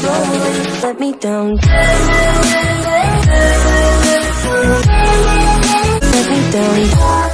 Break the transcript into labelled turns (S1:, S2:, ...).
S1: slowly let me down Let me down.